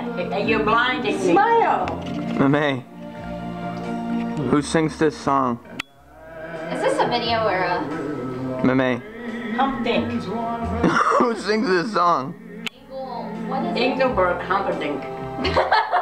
You're blinding me. Smile. Mame, who sings this song? Is this a video or a Mame, Humpdink. who sings this song? Engelbert Humperdinck.